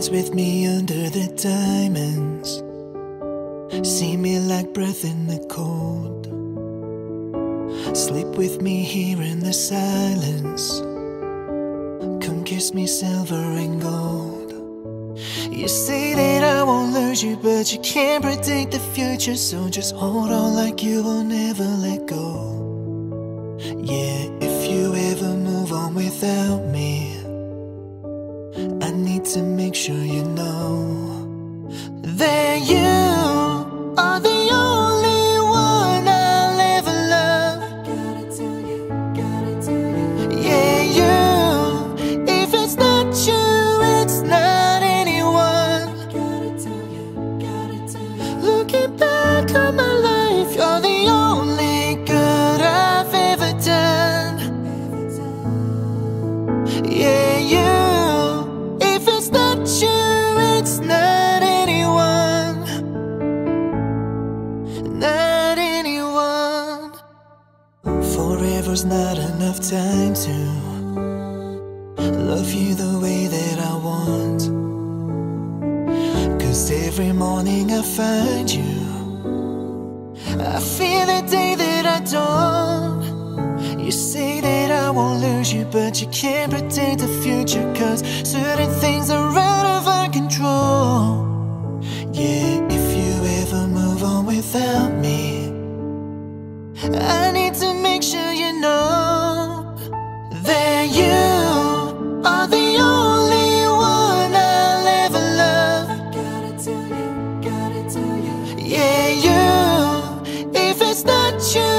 Dance with me under the diamonds. See me like breath in the cold. Sleep with me here in the silence. Come kiss me silver and gold. You say that I won't lose you, but you can't predict the future. So just hold on like you will never let go. I need to make sure you know that you are the only Not anyone. Forever's not enough time to love you the way that I want. Cause every morning I find you. I fear the day that I don't. You say that I won't lose you, but you can't predict the future. Cause certain things are without me, I need to make sure you know that you are the only one I'll ever love. Gotta tell you, gotta tell you. Yeah, you. If it's not you,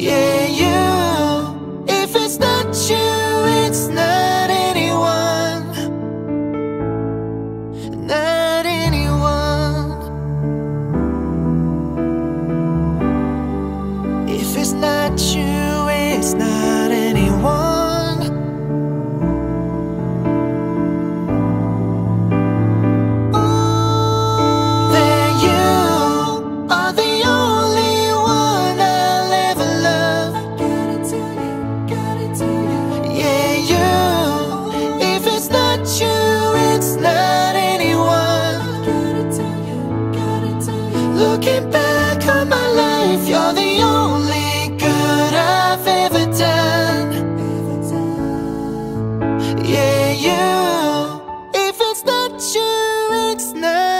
Yeah, you. Looking back on my life, you're the only good I've ever done. Yeah, you. If it's not you, it's not